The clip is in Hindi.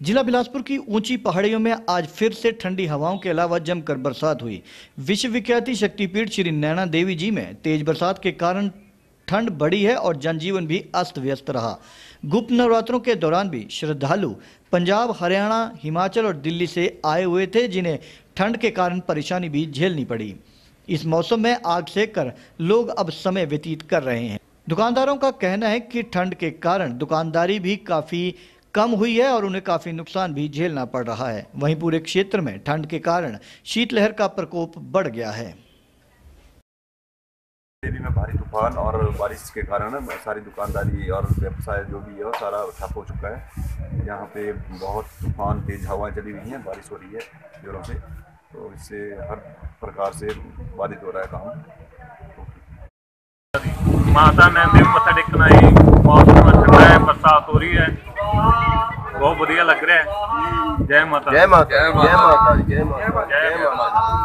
जिला बिलासपुर की ऊँची पहाड़ियों में आज फिर से ठंडी हवाओं के अलावा जमकर बरसात हुई। विश्व विख्याति शक्तिपीठ श्री नैना देवी जी में तेज बरसात के कारण ठंड बढ़ी है और जनजीवन भी अस्त व्यस्त रहा। गुप्त नवरात्रों के दौरान भी श्रद्धालु पंजाब, हरियाणा, हिमाचल और दिल्ली से आए हुए थे, जिन्हें ठंड के कारण परेशानी भी झेलनी पड़ी। इस मौसम में आग सेक कर लोग अब समय व्यतीत कर रहे हैं। दुकानदारों का कहना है कि ठंड के कारण दुकानदारी भी काफ़ी कम हुई है और उन्हें काफ़ी नुकसान भी झेलना पड़ रहा है। वहीं पूरे क्षेत्र में ठंड के कारण शीतलहर का प्रकोप बढ़ गया है। देवी में भारी तूफ़ान और बारिश के कारण सारी दुकानदारी और व्यवसाय जो भी है सारा ठप हो चुका है। यहाँ पे बहुत तूफ़ान तेज हवाएँ चली हुई हैं बारिश हो रही है जोरों से। तो इससे हर प्रकार से बाधित हो रहा है काम। माता मैं मत टेकना है मौसम है बरसात हो रही है। ਬਹੁਤ ਵਧੀਆ ਲੱਗ ਰਿਹਾ ਹੈ ਜੈ ਮਾਤਾ ਜੈ ਮਾਤਾ ਜੈ ਮਾਤਾ ਜੀ, ਜੈ ਮਾਤਾ ਜੈ ਜੈ ਮਾਤਾ